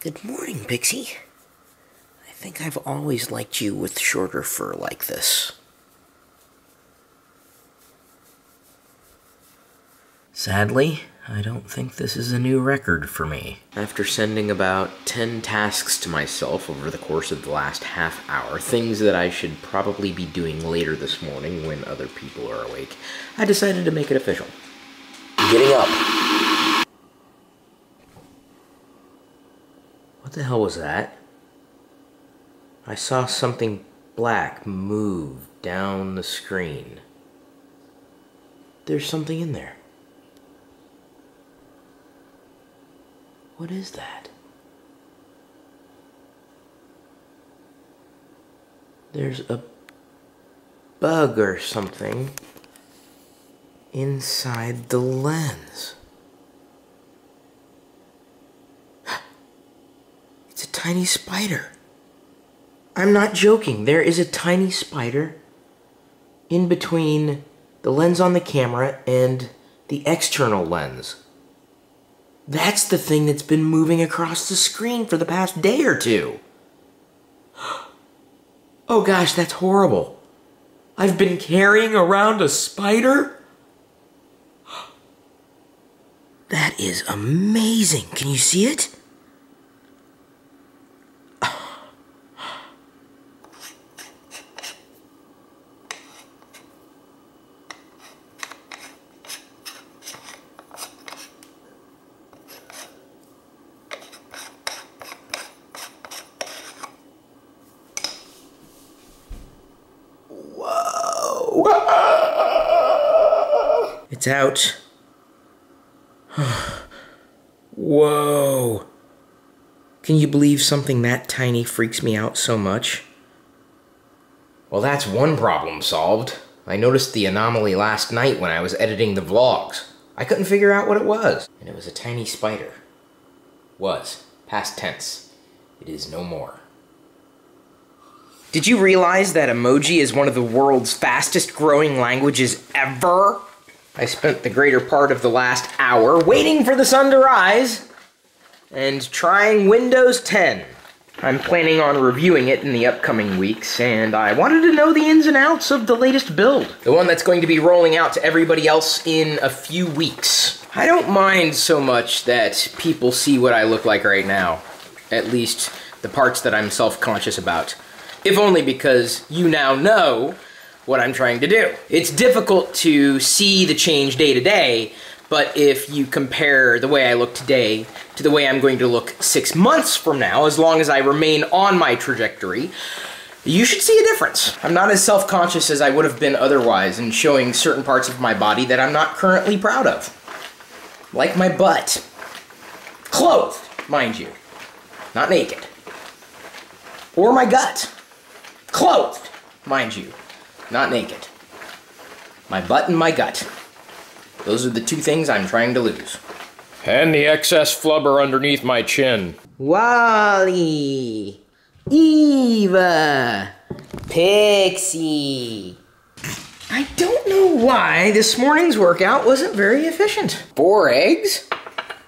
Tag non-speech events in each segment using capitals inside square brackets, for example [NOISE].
Good morning, Pixie. I think I've always liked you with shorter fur like this. Sadly, I don't think this is a new record for me. After sending about 10 tasks to myself over the course of the last half hour, things that I should probably be doing later this morning when other people are awake, I decided to make it official. Getting up. What the hell was that? I saw something black move down the screen. There's something in there. What is that? There's a bug or something inside the lens. It's a tiny spider. I'm not joking. There is a tiny spider in between the lens on the camera and the external lens. That's the thing that's been moving across the screen for the past day or two. [GASPS] Oh gosh, that's horrible. I've been carrying around a spider? [GASPS] That is amazing. Can you see it? It's out. [SIGHS] Whoa. Can you believe something that tiny freaks me out so much? Well, that's one problem solved. I noticed the anomaly last night when I was editing the vlogs. I couldn't figure out what it was. And it was a tiny spider. Was. Past tense. It is no more. Did you realize that emoji is one of the world's fastest growing languages ever? I spent the greater part of the last hour waiting for the sun to rise and trying Windows 10. I'm planning on reviewing it in the upcoming weeks, and I wanted to know the ins and outs of the latest build. The one that's going to be rolling out to everybody else in a few weeks. I don't mind so much that people see what I look like right now. At least the parts that I'm self-conscious about. If only because you now know what I'm trying to do. It's difficult to see the change day to day, but if you compare the way I look today to the way I'm going to look six months from now, as long as I remain on my trajectory, you should see a difference. I'm not as self-conscious as I would have been otherwise in showing certain parts of my body that I'm not currently proud of. Like my butt. Clothed, mind you. Not naked. Or my gut. Clothed, mind you. Not naked. My butt and my gut. Those are the two things I'm trying to lose. And the excess flubber underneath my chin. Wally, Eva, Pixie. I don't know why this morning's workout wasn't very efficient. Four eggs?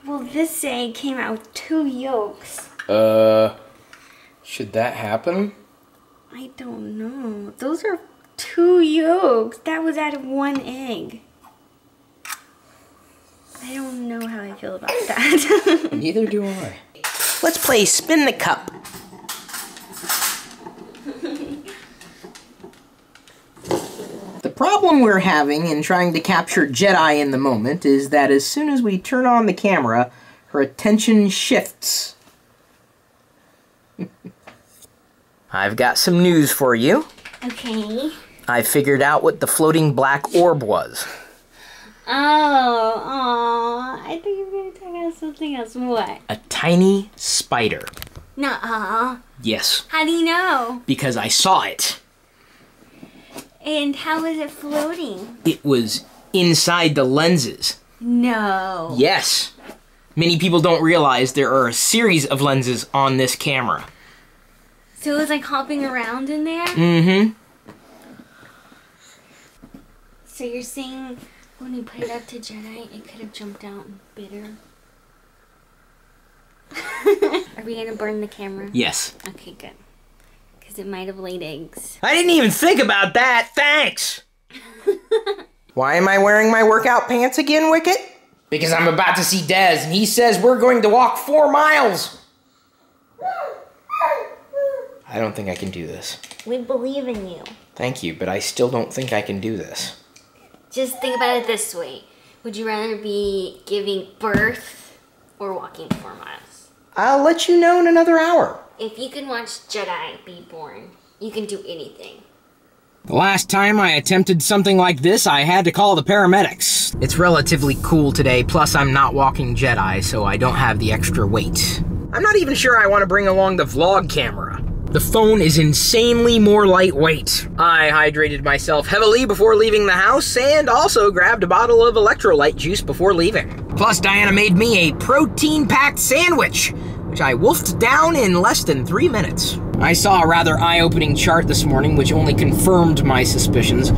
Well, this egg came out with two yolks. Uh, should that happen? I don't know. Those are two yolks. That was out of one egg. I don't know how I feel about that. [LAUGHS] Neither do I. Let's play spin the cup. The problem we're having in trying to capture Jedi in the moment is that as soon as we turn on the camera, her attention shifts. I've got some news for you. okay. I figured out what the floating black orb was. Oh, aw. I think you're going to talk about something else. What? A tiny spider. Nuh-uh. Yes, How do you know? because I saw it. And how was it floating? It was inside the lenses. No. Yes. Many people don't realize there are a series of lenses on this camera. So it was like hopping around in there? Mm-hmm. So you're saying when you put it up to Jedi, it could have jumped out and bit her? [LAUGHS] Are we gonna burn the camera? Yes. Okay, good. Because it might have laid eggs. I didn't even think about that. Thanks. [LAUGHS] Why am I wearing my workout pants again, Wicket? Because I'm about to see Dez, and he says we're going to walk four miles. I don't think I can do this. We believe in you. Thank you, but I still don't think I can do this. Just think about it this way. Would you rather be giving birth or walking four miles? I'll let you know in another hour. If you can watch Jedi be born, you can do anything. The last time I attempted something like this, I had to call the paramedics. It's relatively cool today, plus I'm not walking Jedi, so I don't have the extra weight. I'm not even sure I want to bring along the vlog camera. The phone is insanely more lightweight. I hydrated myself heavily before leaving the house and also grabbed a bottle of electrolyte juice before leaving. Plus, Diana made me a protein packed sandwich, which I wolfed down in less than three minutes. I saw a rather eye opening chart this morning which only confirmed my suspicions.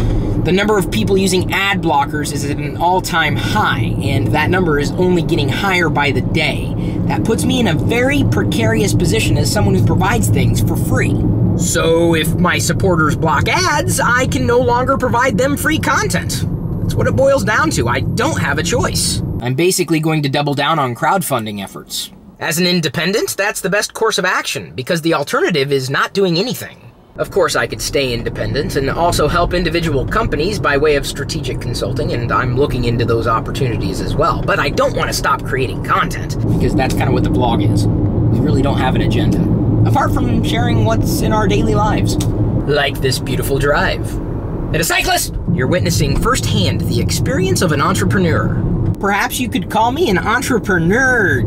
The number of people using ad blockers is at an all time high, and that number is only getting higher by the day. That puts me in a very precarious position as someone who provides things for free. So, if my supporters block ads, I can no longer provide them free content. That's what it boils down to. I don't have a choice. I'm basically going to double down on crowdfunding efforts. As an independent, that's the best course of action, because the alternative is not doing anything. Of course, I could stay independent and also help individual companies by way of strategic consulting, and I'm looking into those opportunities as well. But I don't want to stop creating content, because that's kind of what the blog is. We really don't have an agenda, apart from sharing what's in our daily lives. Like this beautiful drive. And a cyclist! You're witnessing firsthand the experience of an entrepreneur. Perhaps you could call me an entrepreneur.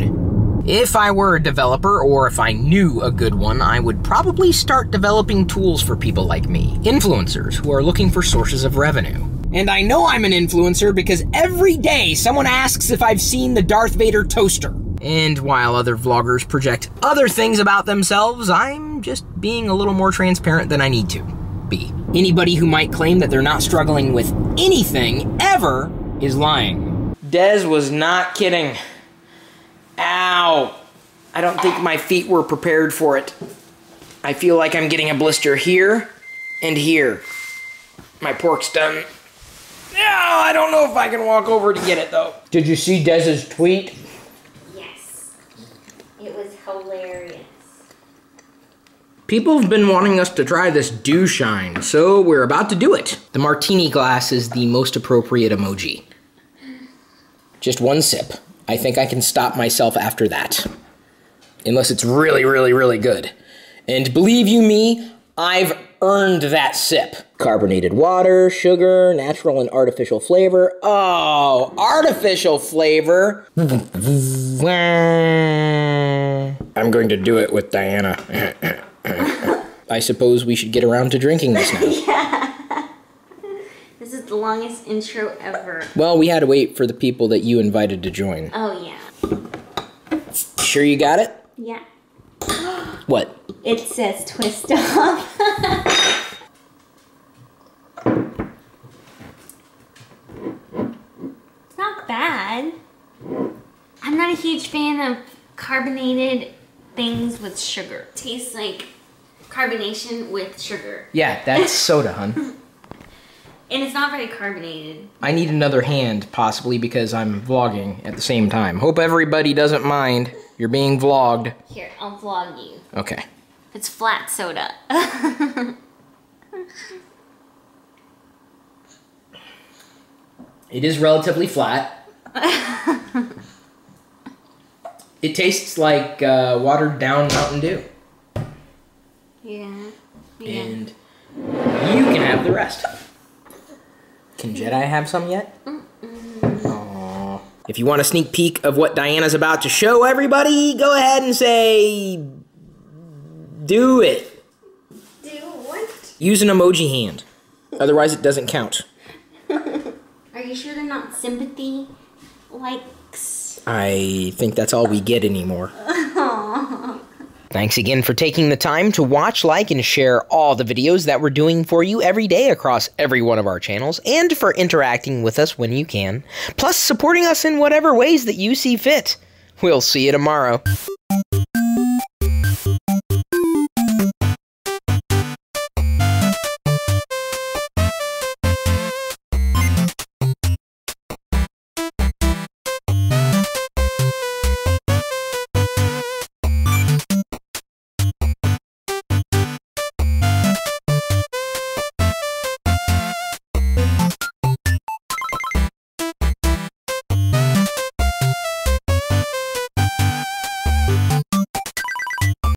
If I were a developer, or if I knew a good one, I would probably start developing tools for people like me, influencers who are looking for sources of revenue. And I know I'm an influencer because every day someone asks if I've seen the Darth Vader toaster. And while other vloggers project other things about themselves, I'm just being a little more transparent than I need to be. Anybody who might claim that they're not struggling with anything ever is lying. Dez was not kidding. Ow! I don't think my feet were prepared for it. I feel like I'm getting a blister here and here. My pork's done. No, I don't know if I can walk over to get it though. Did you see Dez's tweet? Yes. It was hilarious. People have been wanting us to try this Dewshine, so we're about to do it. The martini glass is the most appropriate emoji. Just one sip. I think I can stop myself after that. Unless it's really, really, really good. And believe you me, I've earned that sip. Carbonated water, sugar, natural and artificial flavor. Oh, artificial flavor. [LAUGHS] I'm going to do it with Diana. [LAUGHS] I suppose we should get around to drinking this now. This is the longest intro ever. Well, we had to wait for the people that you invited to join. Oh, yeah. Sure you got it? Yeah. [GASPS] What? It says twist off. [LAUGHS] it's not bad. I'm not a huge fan of carbonated things with sugar. tastes like carbonation with sugar. Yeah, that's soda, hun. [LAUGHS] And it's not very carbonated. I need another hand, possibly because I'm vlogging at the same time. Hope everybody doesn't mind. You're being vlogged. Here, I'll vlog you. Okay. It's flat soda. [LAUGHS] It is relatively flat. [LAUGHS] it tastes like uh, watered down Mountain Dew. yeah. Yeah. And you can have the rest. Can Jedi have some yet? If you want a sneak peek of what Diana's about to show everybody, go ahead and say. Do it. Do what? Use an emoji hand. Otherwise, it doesn't count. [LAUGHS] Are you sure they're not sympathy likes? I think that's all we get anymore. Oh. Thanks again for taking the time to watch, like, and share all the videos that we're doing for you every day across every one of our channels, and for interacting with us when you can, plus supporting us in whatever ways that you see fit. We'll see you tomorrow.